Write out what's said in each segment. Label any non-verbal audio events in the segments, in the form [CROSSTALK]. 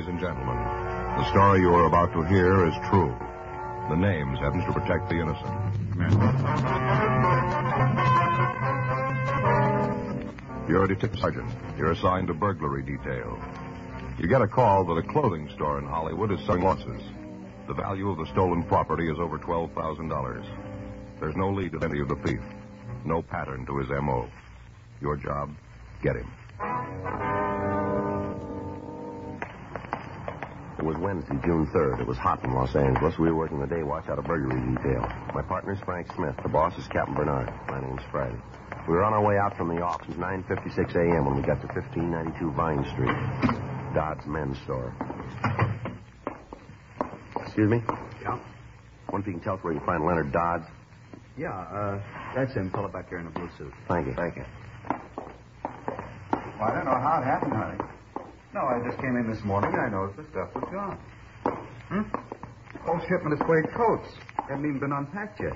ladies and gentlemen. The story you are about to hear is true. The names happen to protect the innocent. You're a detective sergeant. You're assigned to burglary detail. You get a call that a clothing store in Hollywood is selling losses. The value of the stolen property is over $12,000. There's no lead to any of the thief, no pattern to his M.O. Your job, get him. Was Wednesday, June 3rd. It was hot in Los Angeles. We were working the day watch out of burglary detail. My partner's Frank Smith. The boss is Captain Bernard. My name's Friday. We were on our way out from the office 9.56 a.m. when we got to 1592 Vine Street. Dodd's men's store. Excuse me? Yeah? Wonder if you can tell us where you find Leonard Dodds? Yeah, uh, that's him, fellow back there in the blue suit. Thank you. Thank you. Well, I don't know how it happened, honey. No, I just came in this morning I noticed the stuff was gone. Hmm? Whole shipment of suede coats. Haven't even been unpacked yet.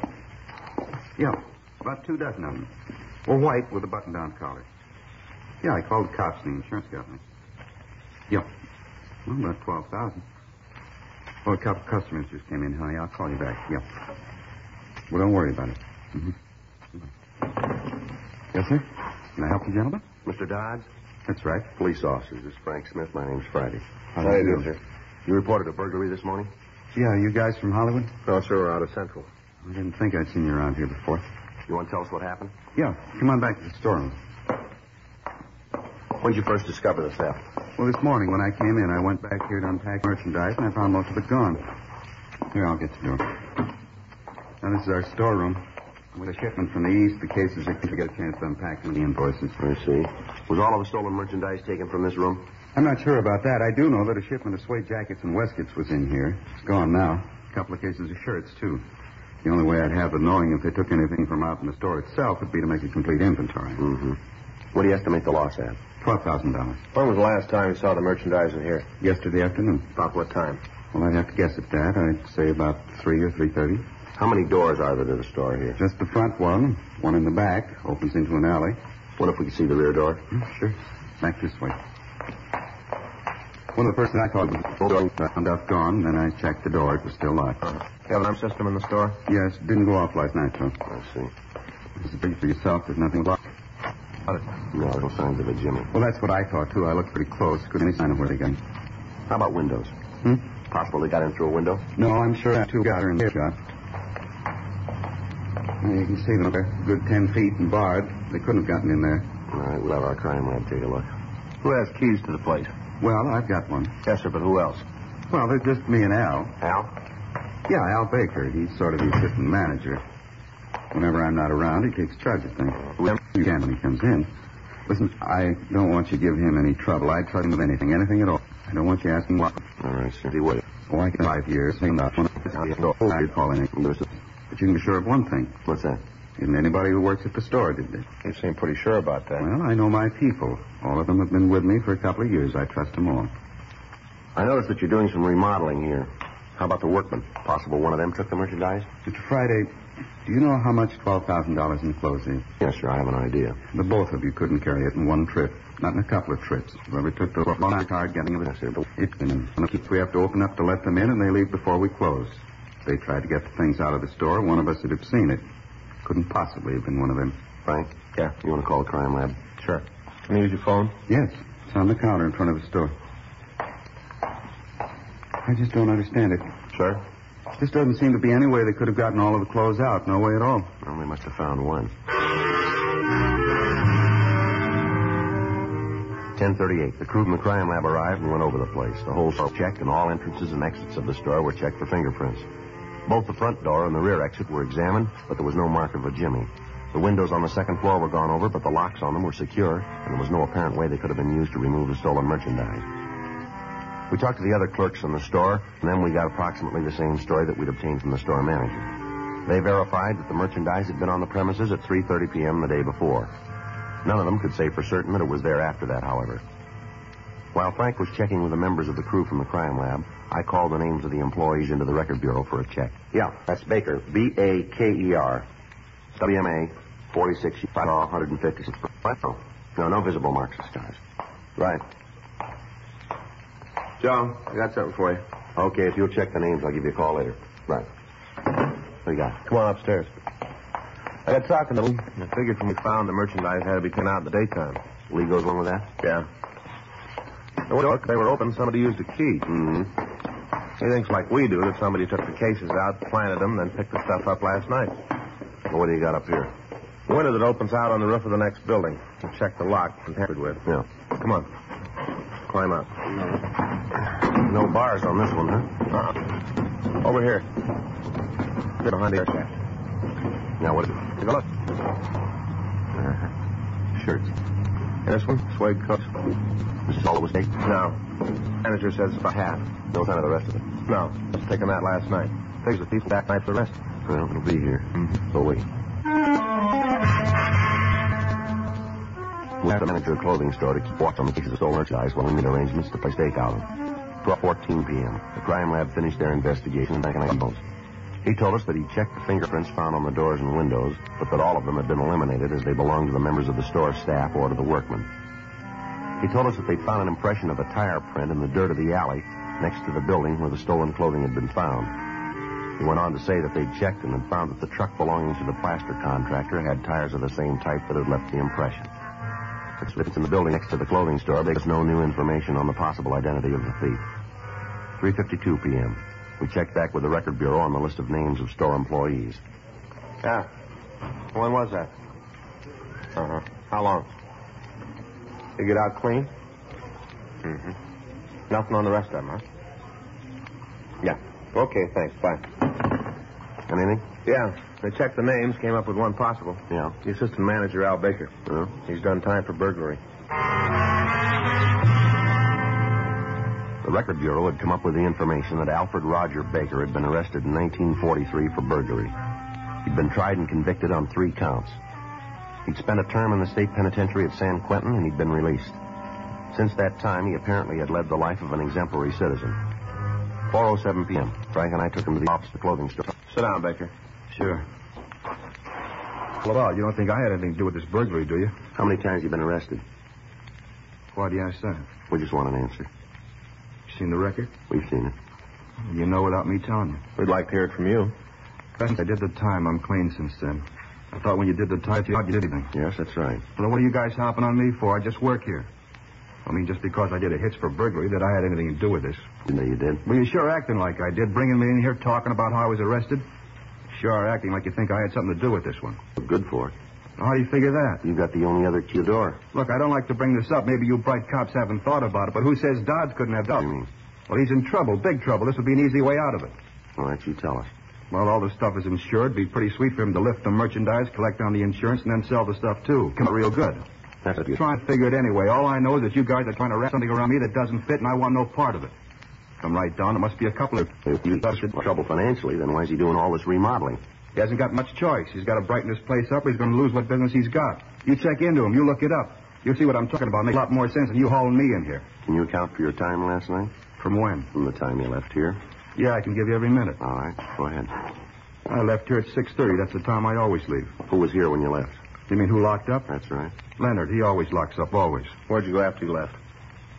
Yeah, about two dozen of them. Well, white with a button-down collar. Yeah, I called the cops and the insurance company. Yeah. Well, about 12000 Well, a couple of customers just came in, honey. I'll call you back. Yeah. Well, don't worry about it. Mm-hmm. Yes, sir? Can I help you, gentlemen? Mr. Dodds? That's right. Police officers. This is Frank Smith. My name's Friday. How do you do, sir? You reported a burglary this morning? Yeah, you guys from Hollywood? No, sir. We're out of Central. I didn't think I'd seen you around here before. You want to tell us what happened? Yeah, come on back to the storeroom. When did you first discover the theft? Well, this morning when I came in, I went back here to unpack merchandise, and I found most of it gone. Here, I'll get to do it. Now, this is our storeroom. With a shipment from the east, the cases are to get a chance to unpack the invoices. I see. Was all of the stolen merchandise taken from this room? I'm not sure about that. I do know that a shipment of suede jackets and waistcoats was in here. It's gone now. A couple of cases of shirts, too. The only way I'd have of knowing if they took anything from out in the store itself would be to make a complete inventory. Mm-hmm. What do you estimate the loss at? $12,000. When was the last time you saw the merchandise in here? Yesterday afternoon. About what time? Well, I'd have to guess at that. I'd say about 3 or 3.30. How many doors are there to the store here? Just the front one, one in the back, opens into an alley. What if we could see the rear door? Hmm, sure. Back this way. One of the first I called was found out gone, then I checked the door. It was still locked. Uh, you have an alarm system in the store? Yes, didn't go off last night, though. I see. This is big for yourself. There's nothing locked. No, no signs of a Jimmy. Well, that's what I thought, too. I looked pretty close. Couldn't any sign of where they got in. How about windows? Hmm? Possible they got in through a window? No, I'm sure that two got her in the shot. Yeah, you can see them. They're a good ten feet and barred. They couldn't have gotten in there. All right, we'll have our crime lab take a look. Who has keys to the place? Well, I've got one. Yes, sir, but who else? Well, there's just me and Al. Al? Yeah, Al Baker. He's sort of the assistant manager. Whenever I'm not around, he takes charge of things. Well, You can when he comes in. Listen, I don't want you to give him any trouble. I'd trust him with anything, anything at all. I don't want you asking what. All right, sir. He would. Oh, I can five years. Hang on. I'd call anything. But you can be sure of one thing. What's that? Isn't anybody who works at the store, did they? You seem pretty sure about that. Well, I know my people. All of them have been with me for a couple of years. I trust them all. I noticed that you're doing some remodeling here. How about the workmen? Possible one of them took the merchandise? Mr. Friday, do you know how much $12,000 in clothes is? Yes, sir. I have an idea. The both of you couldn't carry it in one trip. Not in a couple of trips. Whoever took the one card getting it, Yes, sir. But it's in. We have to open up to let them in, and they leave before we close. If they tried to get the things out of the store, one of us would have seen it. Couldn't possibly have been one of them. Frank? Yeah. You want to call the crime lab? Sure. Can I use your phone? Yes, it's on the counter in front of the store. I just don't understand it. Sure. This doesn't seem to be any way they could have gotten all of the clothes out. No way at all. Well, they must have found one. 1038. The crew from the crime lab arrived and went over the place. The whole store checked, and all entrances and exits of the store were checked for fingerprints. Both the front door and the rear exit were examined, but there was no mark of a Jimmy. The windows on the second floor were gone over, but the locks on them were secure, and there was no apparent way they could have been used to remove the stolen merchandise. We talked to the other clerks in the store, and then we got approximately the same story that we'd obtained from the store manager. They verified that the merchandise had been on the premises at 3.30 p.m. the day before. None of them could say for certain that it was there after that, however. While Frank was checking with the members of the crew from the crime lab, I called the names of the employees into the record bureau for a check. Yeah, that's Baker. B-A-K-E-R. WMA, 46, 156. No, no visible marks of scars. Right. Joe, I got something for you. Okay, if you'll check the names, I'll give you a call later. Right. What do you got? Come on upstairs. I got talking to them. I figured when we found the merchandise had to be taken out in the daytime. Lee goes along with that? Yeah. They were open. Somebody used a key. Mm-hmm. He thinks like we do that somebody took the cases out, planted them, then picked the stuff up last night. Well, what do you got up here? Window that opens out on the roof of the next building. We checked the lock and tampered with. Yeah. Come on. Climb up. No bars on this one, huh? Uh-uh. Over here. Get behind the air shaft. Now, what is it? Take a look. Uh-huh. Shirts. And this one? Suede coat. Is all that was taken? No. Manager says it's about half. No sign of the rest of it. No. Just taken that last night. Figures the thief back night for the rest. Well, it'll be here. Mhm. So wait. We have the manager of a clothing store to keep watch on the cases of stolen merchandise while we made arrangements to play stakeout. 12.14 p.m. The crime lab finished their investigation and back in Idaho. He told us that he checked the fingerprints found on the doors and windows, but that all of them had been eliminated as they belonged to the members of the store staff or to the workmen. He told us that they'd found an impression of a tire print in the dirt of the alley next to the building where the stolen clothing had been found. He went on to say that they'd checked and had found that the truck belonging to the plaster contractor had tires of the same type that had left the impression. Since it's in the building next to the clothing store, there's no new information on the possible identity of the thief. 3.52 p.m. We checked back with the Record Bureau on the list of names of store employees. Yeah. When was that? Uh-huh. How long? You get out clean? Mm-hmm. Nothing on the rest of them, huh? Yeah. Okay, thanks. Bye. Anything? Yeah. They checked the names, came up with one possible. Yeah. The assistant manager, Al Baker. Uh, He's done time for burglary. Record Bureau had come up with the information that Alfred Roger Baker had been arrested in 1943 for burglary. He'd been tried and convicted on three counts. He'd spent a term in the state penitentiary at San Quentin and he'd been released. Since that time, he apparently had led the life of an exemplary citizen. 4.07 p.m. Frank and I took him to the office of the clothing store. Sit down, Baker. Sure. Well, you don't think I had anything to do with this burglary, do you? How many times have you been arrested? Why do you ask that? We just want an answer. Seen the record? We've seen it. You know without me telling you. We'd like to hear it from you. Since I did the time, I'm clean since then. I thought when you did the time, you you did anything. Yes, that's right. Well, what are you guys hopping on me for? I just work here. I mean, just because I did a hitch for burglary, that I had anything to do with this. You know you did. Well, you're sure acting like I did, bringing me in here talking about how I was arrested. Sure acting like you think I had something to do with this one. Good for it. How do you figure that? You've got the only other key door. Look, I don't like to bring this up. Maybe you bright cops haven't thought about it, but who says Dodds couldn't have done it? mean? Well, he's in trouble, big trouble. This would be an easy way out of it. All right, you tell us. Well, all the stuff is insured. It'd be pretty sweet for him to lift the merchandise, collect on the insurance, and then sell the stuff, too. Come out real good. That's what you... Try and figure it anyway. All I know is that you guys are trying to wrap something around me that doesn't fit, and I want no part of it. Come right down. It must be a couple of... If you got trouble financially, then why is he doing all this remodeling? He hasn't got much choice. He's got to brighten this place up, or he's going to lose what business he's got. You check into him. You look it up. You'll see what I'm talking about. Makes a lot more sense than you hauling me in here. Can you account for your time last night? From when? From the time you left here? Yeah, I can give you every minute. All right, go ahead. I left here at 6.30. That's the time I always leave. Who was here when you left? You mean who locked up? That's right. Leonard. He always locks up, always. Where'd you go after you left?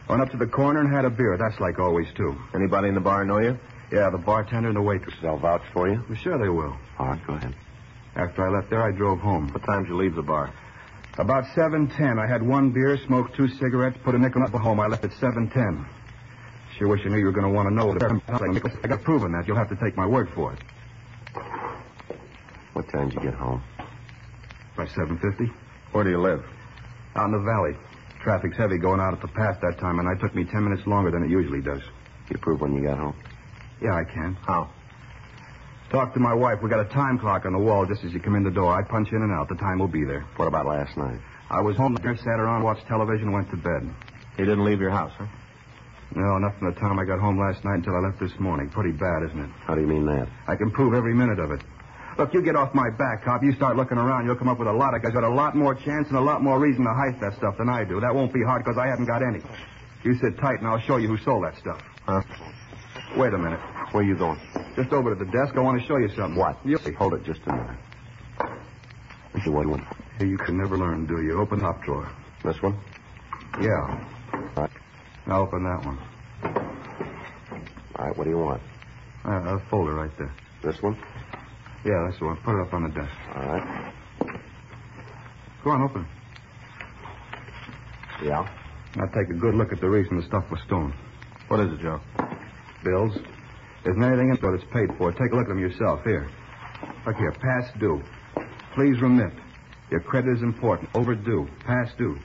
Went up to the corner and had a beer. That's like always, too. Anybody in the bar know you? Yeah, the bartender and the waitress. They'll vouch for you? Well, sure they will. All right, go ahead. After I left there, I drove home. What time did you leave the bar? About 7.10, I had one beer, smoked two cigarettes, put a nickel up at home. I left at 7.10. Sure wish I knew you were going to want to know. the- I got proven that. You'll have to take my word for it. What time did you get home? By 7.50? Where do you live? Out in the valley. Traffic's heavy going out at the path that time, and I took me 10 minutes longer than it usually does. You prove when you got home? Yeah, I can. How? Talk to my wife. We got a time clock on the wall just as you come in the door. I punch in and out. The time will be there. What about last night? I was home there, sat around, watched television, went to bed. You didn't leave your house, huh? No, not from the time I got home last night until I left this morning. Pretty bad, isn't it? How do you mean that? I can prove every minute of it. Look, you get off my back, cop. You start looking around, you'll come up with a lot of guys got a lot more chance and a lot more reason to hide that stuff than I do. That won't be hard because I haven't got any. You sit tight and I'll show you who sold that stuff. Huh? Wait a minute. Where are you going? Just over to the desk. I want to show you something. What? You... Hey, hold it just a minute. This is what one. Hey, you can never learn, do you? Open top drawer. This one? Yeah. Right. Now open that one. All right, what do you want? Uh, a folder right there. This one? Yeah, that's the one. Put it up on the desk. All right. Go on, open it. Yeah? Now take a good look at the reason the stuff was stolen. What is it, Joe? Bills. Isn't anything in there that's paid for. Take a look at them yourself. Here. Look here. Past due. Please remit. Your credit is important. Overdue. Past due.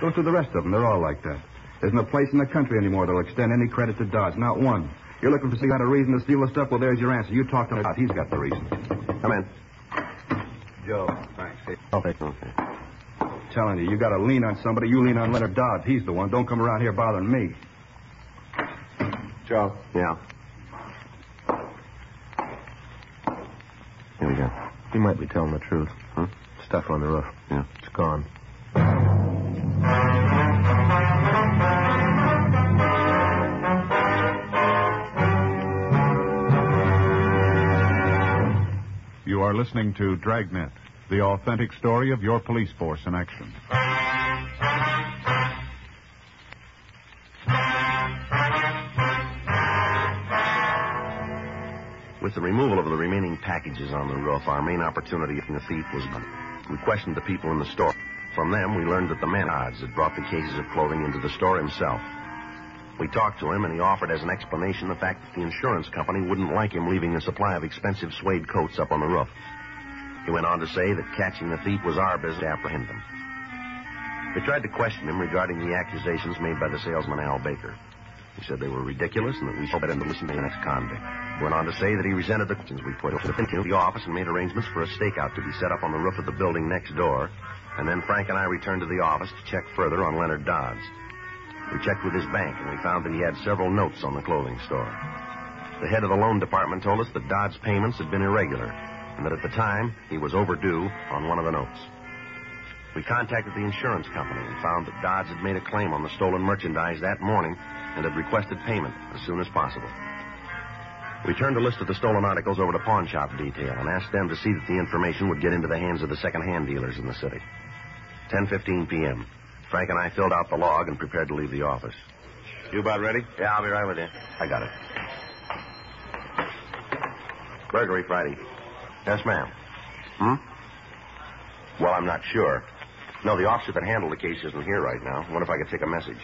Go through the rest of them. They're all like that. There isn't a place in the country anymore that'll extend any credit to Dodds. Not one. You're looking for some kind of reason to steal the stuff? Well, there's your answer. You talk to him. He's got the reason. Come in. Joe. Thanks. Okay. Okay. telling you, you got to lean on somebody. You lean on Leonard Dodds. He's the one. Don't come around here bothering me. Joe. Yeah. Here we go. He might be telling the truth. Huh? Stuff on the roof. Yeah. It's gone. You are listening to Dragnet, the authentic story of your police force in action. With the removal of the remaining packages on the roof, our main opportunity in the thief was gone. We questioned the people in the store. From them, we learned that the man odds had brought the cases of clothing into the store himself. We talked to him, and he offered as an explanation the fact that the insurance company wouldn't like him leaving a supply of expensive suede coats up on the roof. He went on to say that catching the thief was our business to apprehend him. We tried to question him regarding the accusations made by the salesman Al Baker. He said they were ridiculous and that we should let him listen to the next convict. Went on to say that he resented the questions we put into the office and made arrangements for a stakeout to be set up on the roof of the building next door. And then Frank and I returned to the office to check further on Leonard Dodds. We checked with his bank and we found that he had several notes on the clothing store. The head of the loan department told us that Dodds' payments had been irregular and that at the time he was overdue on one of the notes. We contacted the insurance company and found that Dodds had made a claim on the stolen merchandise that morning and had requested payment as soon as possible. We turned a list of the stolen articles over to pawn shop detail and asked them to see that the information would get into the hands of the second-hand dealers in the city. 10:15 p.m. Frank and I filled out the log and prepared to leave the office. You about ready? Yeah, I'll be right with you. I got it. Burglary Friday. Yes, ma'am. Hmm? Well, I'm not sure. No, the officer that handled the case isn't here right now. What if I could take a message?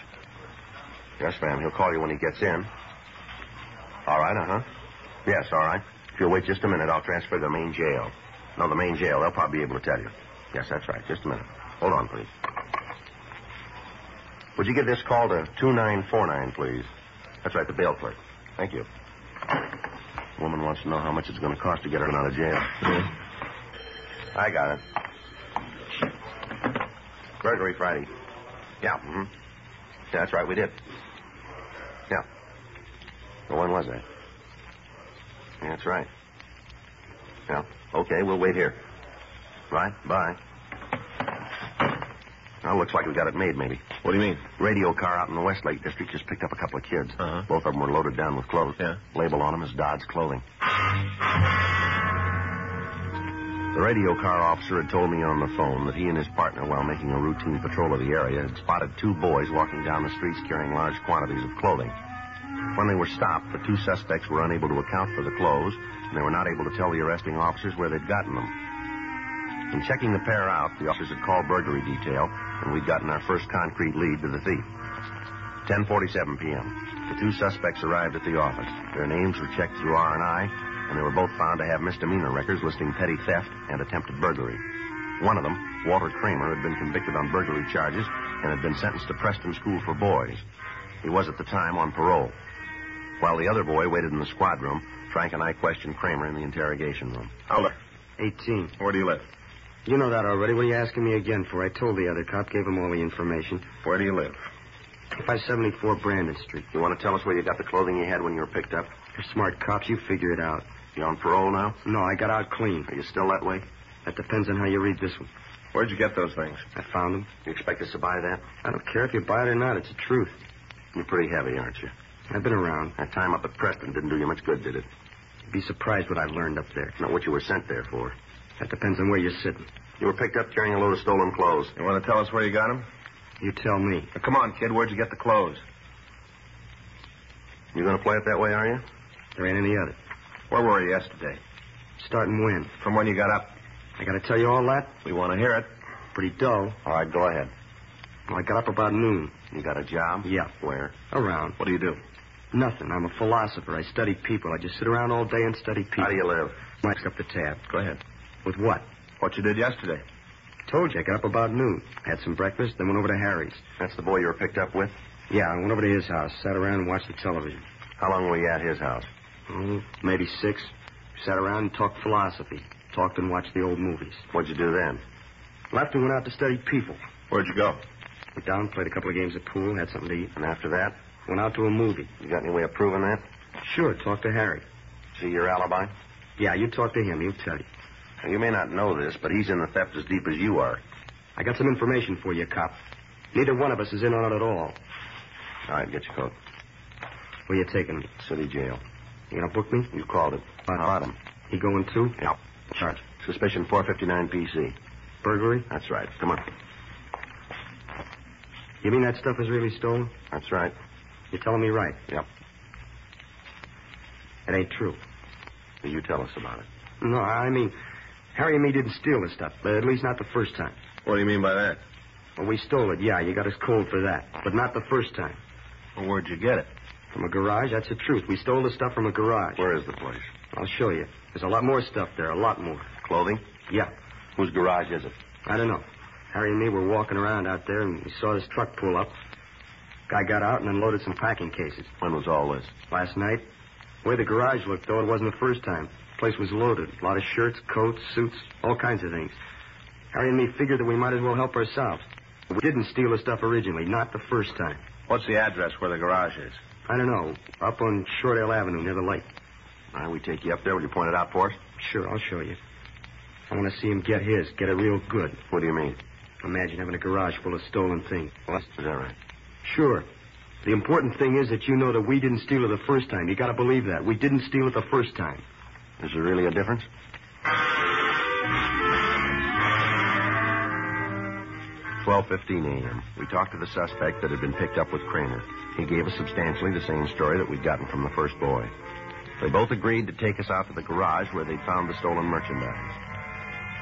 Yes, ma'am. He'll call you when he gets in. All right, uh-huh. Yes, all right. If you'll wait just a minute, I'll transfer to the main jail. No, the main jail. They'll probably be able to tell you. Yes, that's right. Just a minute. Hold on, please. Would you give this call to 2949, please? That's right, the bail clerk. Thank you. Woman wants to know how much it's going to cost to get her out of jail. I got it. Burglary Friday. Yeah, mm-hmm. Yeah, that's right, we did. Yeah. Well, when was that? That's right. Yeah. Okay, we'll wait here. Right, bye. Well, looks like we got it made, maybe. What do you mean? Radio car out in the Westlake district just picked up a couple of kids. Uh-huh. Both of them were loaded down with clothes. Yeah. Label on them is Dodds Clothing. The radio car officer had told me on the phone that he and his partner, while making a routine patrol of the area, had spotted two boys walking down the streets carrying large quantities of clothing. When they were stopped, the two suspects were unable to account for the clothes, and they were not able to tell the arresting officers where they'd gotten them. In checking the pair out, the officers had called burglary detail, and we'd gotten our first concrete lead to the thief. 10:47 p.m. The two suspects arrived at the office. Their names were checked through R&I, and they were both found to have misdemeanor records listing petty theft and attempted burglary. One of them, Walter Kramer, had been convicted on burglary charges and had been sentenced to Preston School for Boys. He was at the time on parole. While the other boy waited in the squad room, Frank and I questioned Kramer in the interrogation room. How old? 18. Where do you live? You know that already. What are you asking me again for? I told the other cop, gave him all the information. Where do you live? 574 Brandon Street. You want to tell us where you got the clothing you had when you were picked up? You're smart cops. You figure it out. You on parole now? No, I got out clean. Are you still that way? That depends on how you read this one. Where'd you get those things? I found them. You expect us to buy that? I don't care if you buy it or not. It's the truth. You're pretty heavy, aren't you? I've been around. That time up at Preston didn't do you much good, did it? You'd be surprised what I learned up there. Not what you were sent there for. That depends on where you're sitting. You were picked up carrying a load of stolen clothes. You want to tell us where you got them? You tell me. Now, come on, kid. Where'd you get the clothes? You going to play it that way, are you? There ain't any other. Where were you yesterday? Starting when? From when you got up? I gotta tell you all that? We want to hear it. Pretty dull. All right, go ahead. Well, I got up about noon. You got a job? Yeah. Where? Around. What do you do? Nothing. I'm a philosopher. I study people. I just sit around all day and study people. How do you live? Mike's up the tab. Go ahead. With what? What you did yesterday? Told you I got up about noon. Had some breakfast, then went over to Harry's. That's the boy you were picked up with? Yeah, I went over to his house, sat around and watched the television. How long were you at his house? Oh, maybe six. Sat around and talked philosophy. Talked and watched the old movies. What'd you do then? Left and went out to study people. Where'd you go? Went down, played a couple of games of pool, had something to eat. And after that? Went out to a movie. You got any way of proving that? Sure, Talk to Harry. See your alibi? Yeah, you talk to him. He'll tell you. Now, you may not know this, but he's in the theft as deep as you are. I got some information for you, cop. Neither one of us is in on it at all. All right, get your coat. Where you taking me? City jail. You gonna book me? You called it. About him? He going too? Yeah. Charge. Suspicion 459 PC. Burglary? That's right. Come on. You mean that stuff is really stolen? That's right. You're telling me right. Yep. It ain't true. You tell us about it. No, I mean, Harry and me didn't steal the stuff. uh, At least not the first time. What do you mean by that? Well, we stole it, yeah. You got us cold for that. But not the first time. Well, where'd you get it? From a garage, that's the truth. We stole the stuff from a garage. Where is the place? I'll show you. There's a lot more stuff there, a lot more. Clothing? Yeah, Whose garage is it? I don't know. Harry and me were walking around out there, and we saw this truck pull up. Guy got out and unloaded some packing cases. When was all this? Last night, the way the garage looked, though, it wasn't the first time. The place was loaded. A lot of shirts, coats, suits, all kinds of things. Harry and me figured that we might as well help ourselves. We didn't steal the stuff originally, not the first time. What's the address where the garage is? I don't know. Up on Shortdale Avenue near the lake. All right, we take you up there. Will you point it out for us? Sure, I'll show you. I want to see him get his, get it real good. What do you mean? Imagine having a garage full of stolen things. What? Is that right? Sure. The important thing is that you know that we didn't steal it the first time. You got to believe that. We didn't steal it the first time. Is there really a difference? 12.15 a.m. We talked to the suspect that had been picked up with Kramer. He gave us substantially the same story that we'd gotten from the first boy. They both agreed to take us out to the garage where they'd found the stolen merchandise.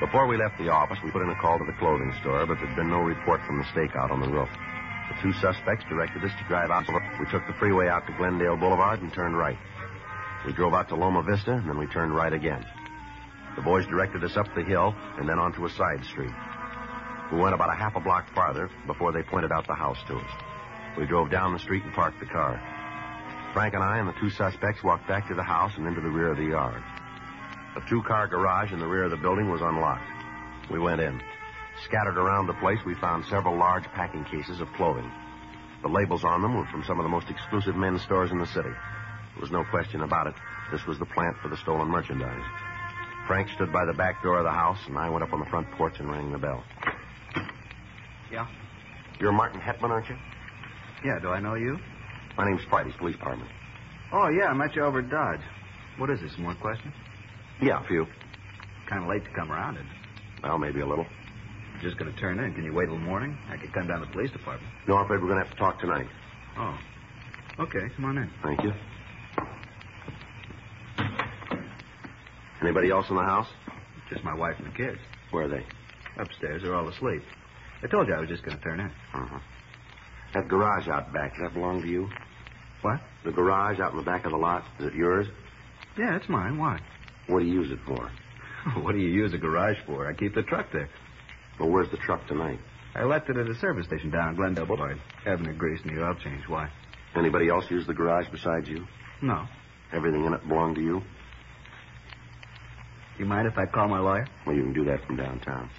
Before we left the office, we put in a call to the clothing store, but there'd been no report from the stakeout on the roof. The two suspects directed us to drive out. We took the freeway out to Glendale Boulevard and turned right. We drove out to Loma Vista, and then we turned right again. The boys directed us up the hill and then onto a side street. We went about a half a block farther before they pointed out the house to us. We drove down the street and parked the car. Frank and I and the two suspects walked back to the house and into the rear of the yard. The two-car garage in the rear of the building was unlocked. We went in. Scattered around the place, we found several large packing cases of clothing. The labels on them were from some of the most exclusive men's stores in the city. There was no question about it. This was the plant for the stolen merchandise. Frank stood by the back door of the house, and I went up on the front porch and rang the bell. Yeah? You're Martin Hetman, aren't you? Yeah, do I know you? My name's Friday, police department. Oh, yeah, I met you over at Dodds. What is this, more questions? Yeah, a few. Kind of late to come around, it? Well, maybe a little. Just going to turn in. Can you wait till morning? I could come down to the police department. No, I'm afraid we're going to have to talk tonight. Oh. Okay, come on in. Thank you. Anybody else in the house? Just my wife and the kids. Where are they? Upstairs, they're all asleep. I told you I was just going to turn in. Uh-huh. That garage out back, does that belong to you? What? The garage out in the back of the lot, is it yours? Yeah, it's mine. Why? What do you use it for? [LAUGHS] what do you use a garage for? I keep the truck there. Well, where's the truck tonight? I left it at a service station down in Glendale Boulevard. Having a grease and the oil change. Why? Anybody else use the garage besides you? No. Everything in it belong to you? Do You mind if I call my lawyer? Well, you can do that from downtown.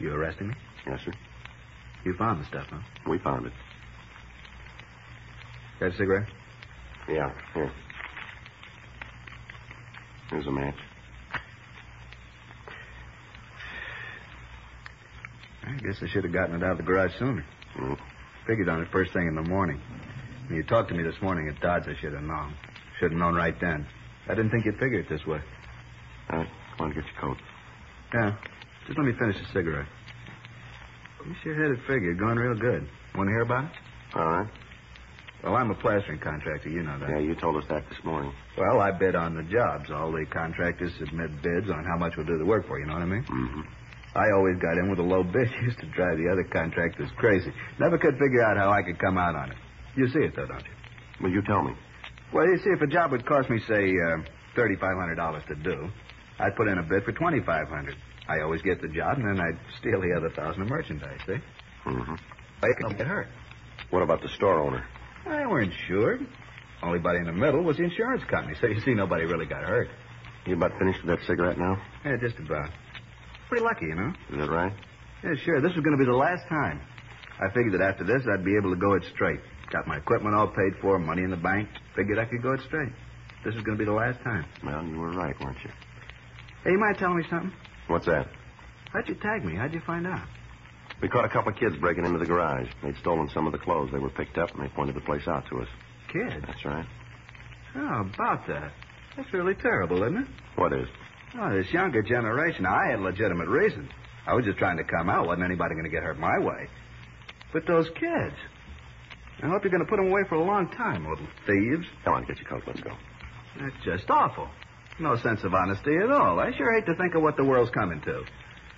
You arresting me? Yes, sir. You found the stuff, huh? We found it. Got a cigarette? Yeah, here. Here's a match. I guess I should have gotten it out of the garage sooner. Mm. Figured on it first thing in the morning. When you talked to me this morning at Dodds, I should have known. Should have known right then. I didn't think you'd figure it this way. All right, come on, get your coat. Yeah. Just let me finish the cigarette. You sure had it figured. Going real good. Want to hear about it? All right. Well, I'm a plastering contractor. You know that. Yeah, you told us that this morning. Well, I bid on the jobs. All the contractors submit bids on how much we'll do the work for. You know what I mean? Mm-hmm. I always got in with a low bid. [LAUGHS] Used to drive the other contractors crazy. Never could figure out how I could come out on it. You see it, though, don't you? Well, you tell me. Well, you see, if a job would cost me, say, uh, $3,500 to do, I'd put in a bid for 2500 I always get the job, and then I'd steal the other thousand of merchandise, see? Mm-hmm. I could get hurt. What about the store owner? I weren't insured. Only body in the middle was the insurance company, so you see, nobody really got hurt. You about finished with that cigarette now? Yeah, just about. Pretty lucky, you know? Is that right? Yeah, sure. This was going to be the last time. I figured that after this, I'd be able to go it straight. Got my equipment all paid for, money in the bank. Figured I could go it straight. This was going to be the last time. Well, you were right, weren't you? Hey, you mind telling me something? What's that? How'd you tag me? How'd you find out? We caught a couple of kids breaking into the garage. They'd stolen some of the clothes. They were picked up, and they pointed the place out to us. Kids? That's right. How about that. That's really terrible, isn't it? What is? Oh, this younger generation. I had legitimate reasons. I was just trying to come out. Wasn't anybody going to get hurt my way. But those kids. I hope you're going to put them away for a long time, little thieves. Come on, get your coat. Let's go. That's just awful. No sense of honesty at all. I sure hate to think of what the world's coming to.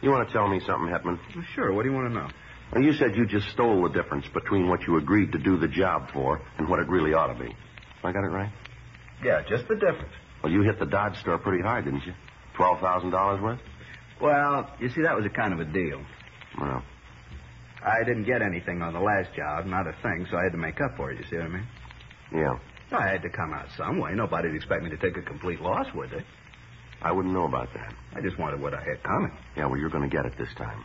You want to tell me something, Hetman? Sure. What do you want to know? Well, you said you just stole the difference between what you agreed to do the job for and what it really ought to be. I got it right? Yeah, just the difference. Well, you hit the Dodds store pretty hard, didn't you? Twelve thousand dollars worth? Well, you see, that was a kind of a deal. Well, I didn't get anything on the last job, not a thing, so I had to make up for it. You see what I mean? yeah. I had to come out some way. Nobody'd expect me to take a complete loss, would they? I wouldn't know about that. I just wanted what I had coming. Yeah, well, you're going to get it this time.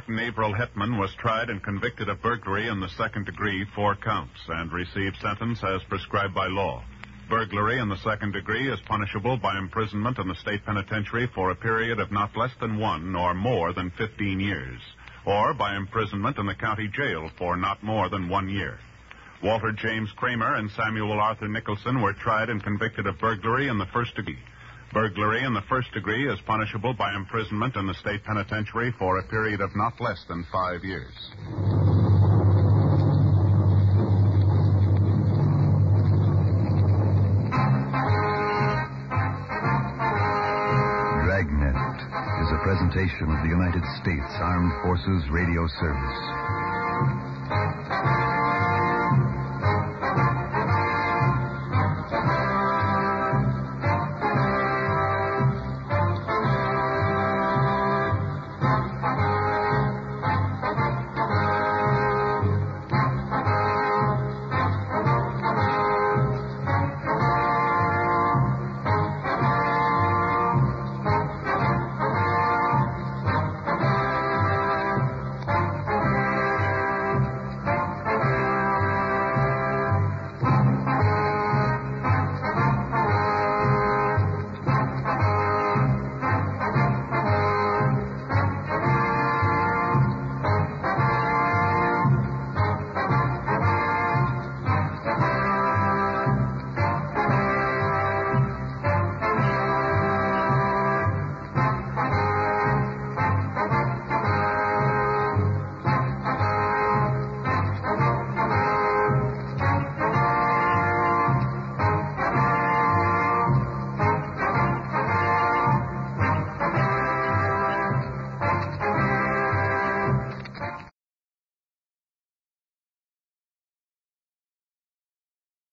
Martin Averill Hetman was tried and convicted of burglary in the second degree, four counts, and received sentence as prescribed by law. Burglary in the second degree is punishable by imprisonment in the state penitentiary for a period of not less than one or more than 15 years, or by imprisonment in the county jail for not more than one year. Walter James Kramer and Samuel Arthur Nicholson were tried and convicted of burglary in the first degree. Burglary in the first degree is punishable by imprisonment in the state penitentiary for a period of not less than five years. Dragnet is a presentation of the United States Armed Forces Radio Service.